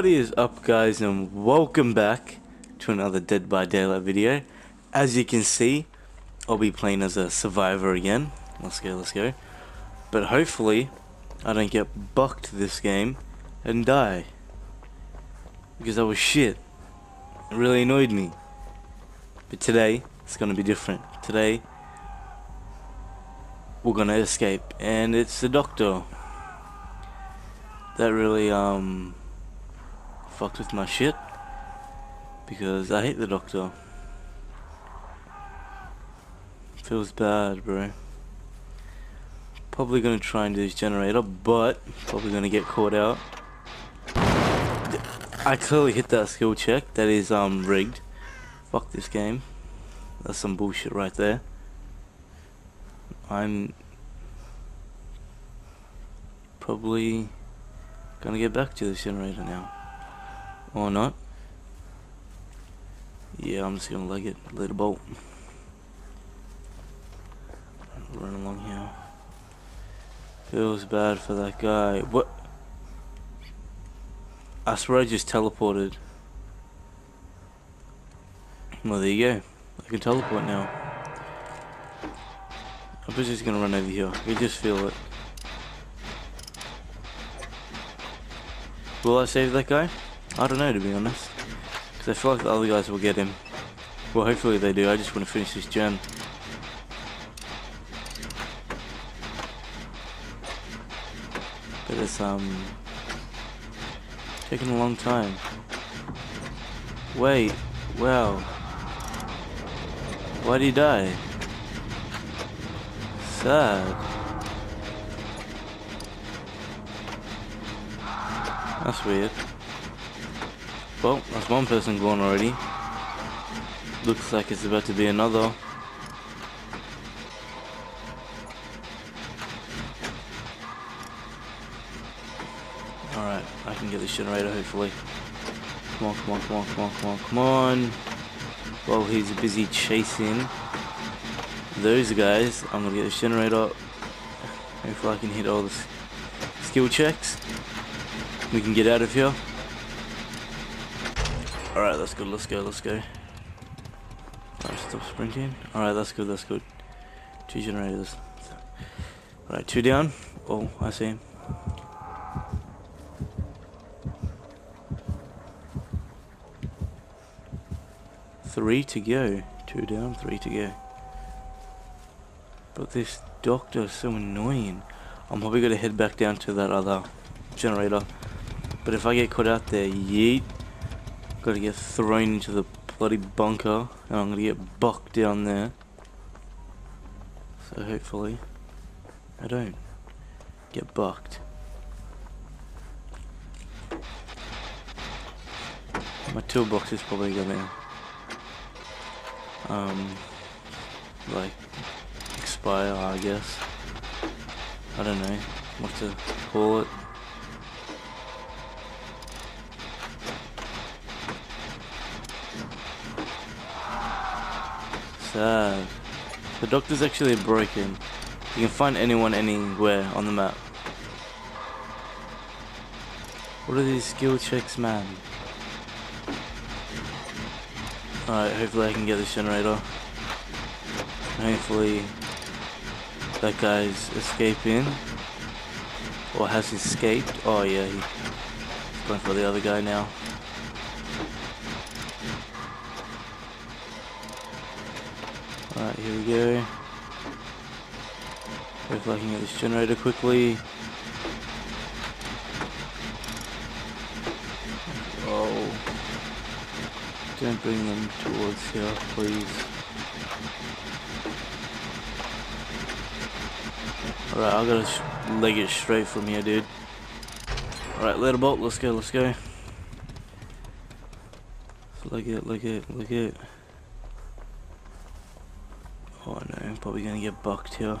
What is up guys and welcome back to another Dead by Daylight video. As you can see, I'll be playing as a survivor again. Let's go, let's go. But hopefully, I don't get bucked this game and die. Because I was shit. It really annoyed me. But today, it's gonna be different. Today, we're gonna escape. And it's the doctor. That really, um, fucked with my shit. Because I hate the doctor. Feels bad, bro. Probably gonna try and do this generator, but probably gonna get caught out. I clearly hit that skill check. That is um rigged. Fuck this game. That's some bullshit right there. I'm probably gonna get back to this generator now. Or not. Yeah, I'm just gonna leg it, let it bolt. Run along here. Feels bad for that guy. What? I swear I just teleported. Well, there you go. I can teleport now. I'm just gonna run over here. You just feel it. Will I save that guy? I don't know to be honest. Because I feel like the other guys will get him. Well, hopefully they do. I just want to finish this gen. But it's, um... Taking a long time. Wait. Wow. Why did he die? Sad. That's weird. Well, that's one person gone already. Looks like it's about to be another. Alright, I can get this generator hopefully. Come on, come on, come on, come on, come on, come on. While he's busy chasing those guys, I'm gonna get this generator. Hopefully I can hit all the skill checks. We can get out of here. Alright, that's good, let's go, let's go. Alright, stop sprinting. Alright, that's good, that's good. Two generators. Alright, two down. Oh, I see him. Three to go. Two down, three to go. But this doctor is so annoying. I'm probably gonna head back down to that other generator. But if I get caught out there, yeet. Gotta get thrown into the bloody bunker. And I'm gonna get bucked down there. So hopefully, I don't get bucked. My toolbox is probably gonna um like expire I guess. I don't know what to call it. Sad. The doctor's actually broken. You can find anyone anywhere on the map. What are these skill checks, man? Alright, hopefully I can get this generator. Hopefully that guy's escaping. Or has escaped. Oh yeah, he's going for the other guy now. Alright, here we go. I can get this generator quickly. Oh. Don't bring them towards here, please. Alright, I gotta leg it straight from here, dude. Alright, a bolt, let's go, let's go. Leg it, leg it, leg it. We're probably gonna get bucked here.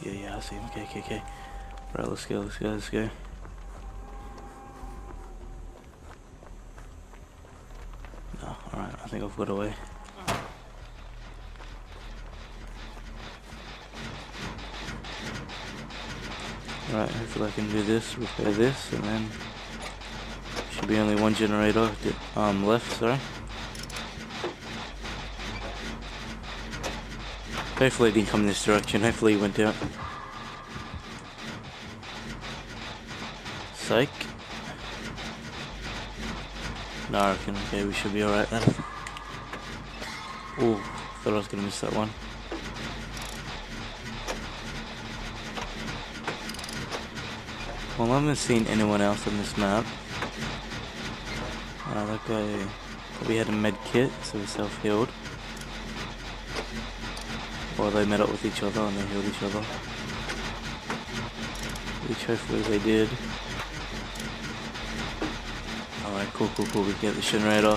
Yeah, yeah, I see him. Okay, okay, okay. Right, let's go, let's go, let's go. No, alright, I think I've got away. Right, hopefully I can do this, repair this, and then be only one generator um, left, sorry. Hopefully it didn't come this direction, hopefully it went out. Psych. No, I reckon, okay, we should be alright then. Oh, thought I was gonna miss that one. Well, I haven't seen anyone else on this map. Uh, that guy probably had a med kit, so he self-healed. Or they met up with each other and they healed each other. Which hopefully they did. Alright, cool, cool, cool. We get the generator.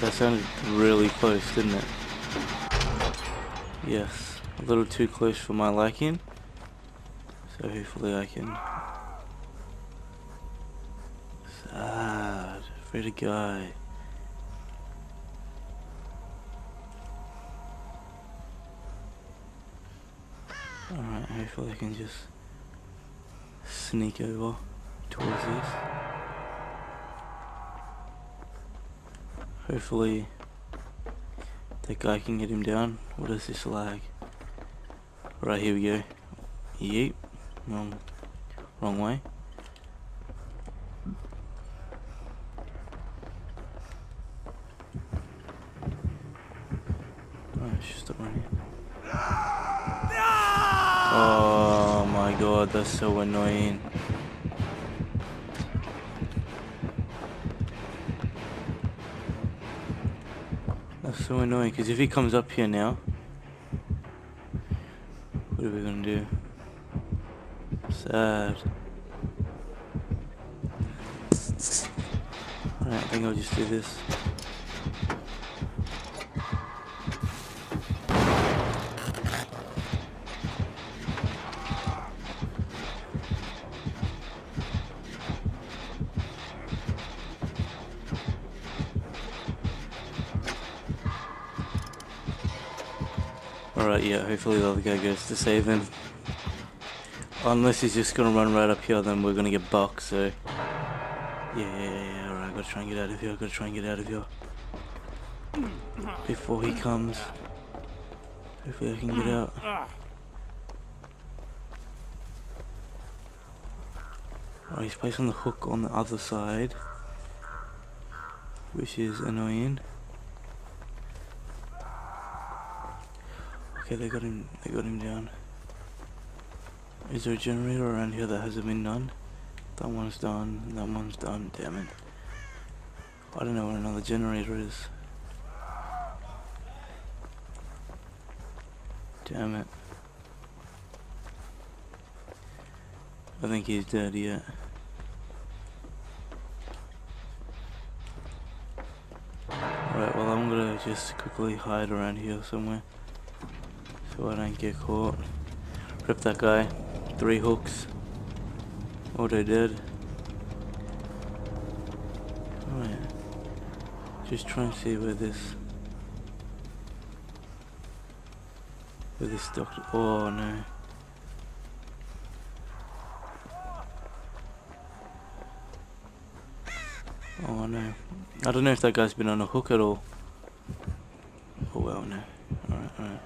That sounded really close, didn't it? Yes, a little too close for my liking. So hopefully I can... Sad. Pretty guy. Alright, hopefully I can just sneak over towards this. Hopefully that guy can get him down. What is this lag? Right, here we go. Yeep. Wrong, wrong way. Oh, just running. Oh my god, that's so annoying. That's so annoying because if he comes up here now, what are we gonna do? Sad. Alright, I think I'll just do this. Alright, yeah, hopefully the other guy goes to save him. Unless he's just gonna run right up here, then we're gonna get bucked, so... Yeah, yeah, yeah, alright, I gotta try and get out of here, I gotta try and get out of here. Before he comes. Hopefully I can get out. Alright, he's placing the hook on the other side. Which is annoying. Okay, they got him, they got him down. Is there a generator around here that hasn't been done? That one's done, that one's done, damn it. I don't know where another generator is. Damn it. I think he's dead yet. Alright, well I'm gonna just quickly hide around here somewhere. So I don't get caught. Rip that guy. Three hooks. What I did. Alright. Just try and see where this... Where this doctor... Oh no. Oh no. I don't know if that guy's been on a hook at all. Oh well no. Alright, alright.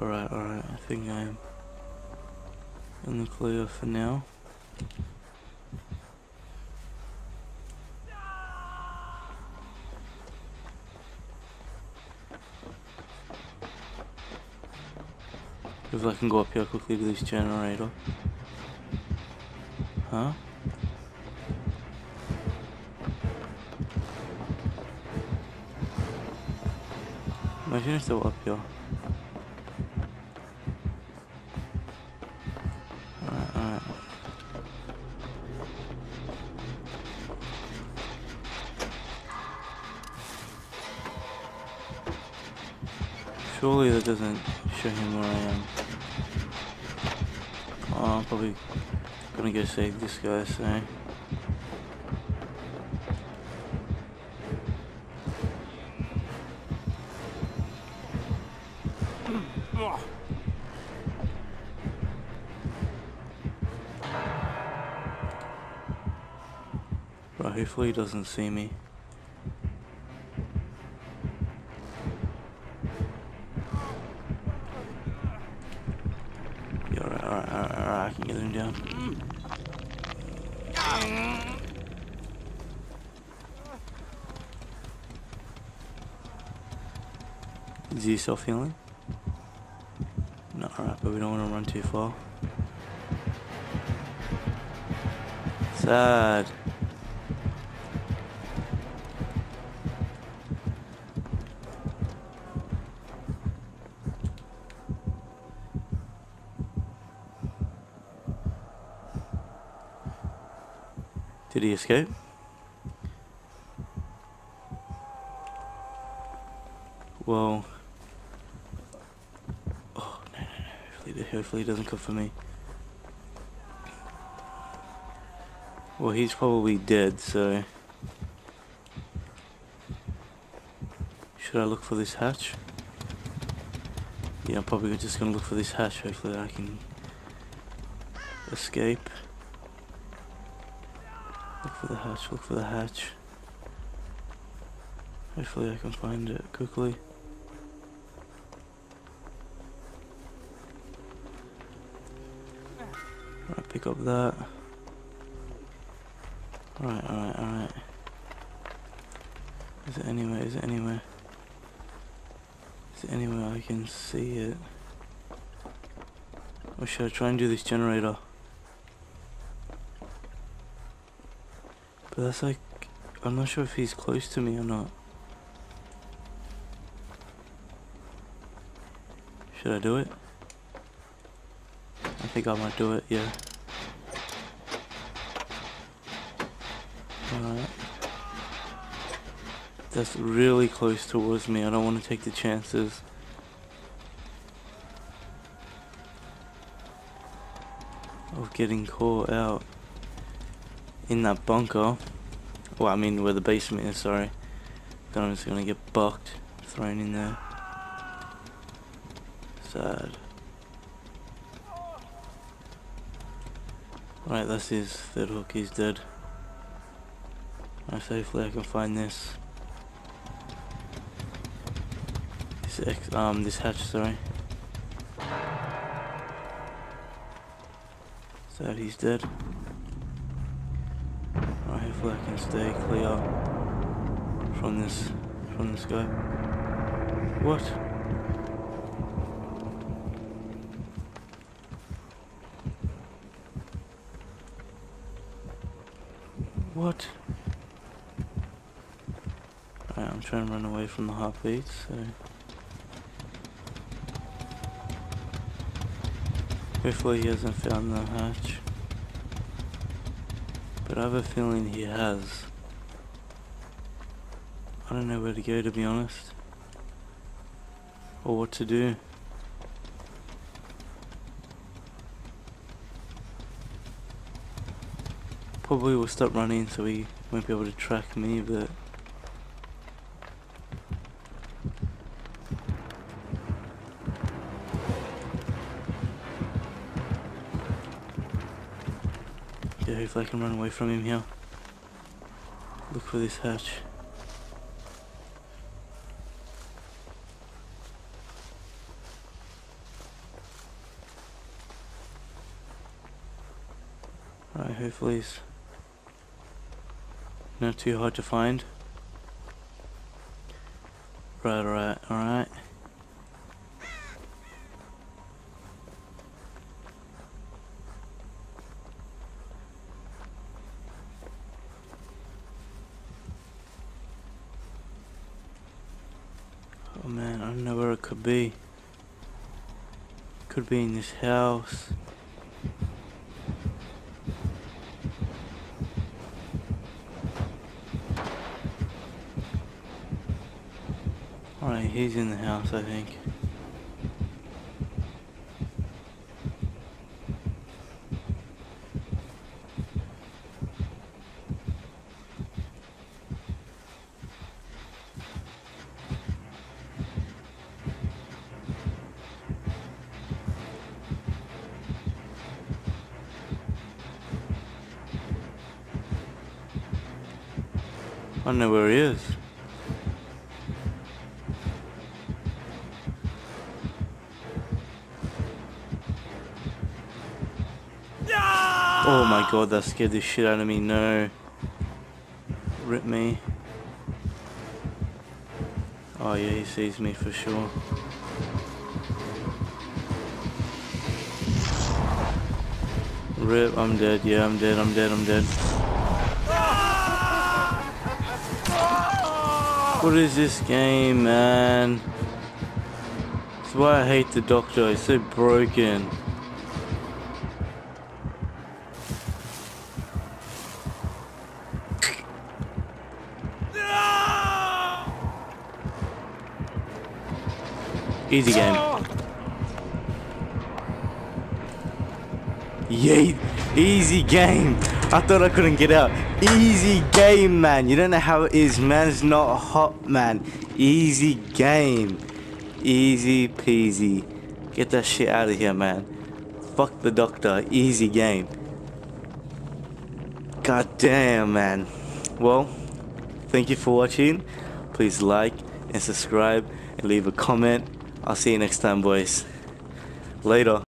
Alright, alright, I think I'm in the clear for now. If I can go up here quickly to this generator. Huh? Imagine if they were up here. Surely that doesn't show him where I am. Oh, I'm probably gonna go save this guy, so... Right, hopefully he doesn't see me. Yeah, alright, alright, alright, I can get him down. Is he self healing? No, alright, but we don't want to run too far. Sad. Did he escape? Well. Oh, no, no, no. Hopefully, he doesn't come for me. Well, he's probably dead, so... Should I look for this hatch? Yeah, I'm probably just gonna look for this hatch. Hopefully I can escape. Look for the hatch, look for the hatch. Hopefully I can find it quickly. Alright, pick up that. Alright, alright, alright. Is it anywhere, is it anywhere? Is it anywhere I can see it? Or should I try and do this generator? But that's like, I'm not sure if he's close to me or not. Should I do it? I think I might do it, yeah. Alright. That's really close towards me. I don't want to take the chances. Of getting caught out in that bunker. Well, I mean where the basement is, sorry. Then I'm just gonna get bucked, thrown in there. Sad. Right, that's his third hook, he's dead. Right, hopefully I can find this. This ex um this hatch, sorry. Sad he's dead. Hopefully I can stay clear from this from this guy. What? What? Alright, I'm trying to run away from the heartbeats, so... Hopefully he hasn't found the hatch. I have a feeling he has. I don't know where to go to be honest. Or what to do. Probably will stop running so he won't be able to track me, but... Hopefully I can run away from him here. Look for this hatch. Right, hopefully it's not too hard to find. Right, alright, alright. Oh man, I don't know where it could be. Could be in this house. Alright, he's in the house, I think. Don't know where he is. Oh my god, that scared the shit out of me. No. Rip me. Oh yeah, he sees me for sure. Rip, I'm dead. Yeah, I'm dead. I'm dead. I'm dead. What is this game, man? That's why I hate the doctor. It's so broken. Easy game. Yay! Easy game! I thought I couldn't get out. Easy game, man. You don't know how it is, man. It's not hot, man. Easy game. Easy peasy. Get that shit out of here, man. Fuck the doctor. Easy game. God damn, man. Well, thank you for watching. Please like and subscribe and leave a comment. I'll see you next time, boys. Later.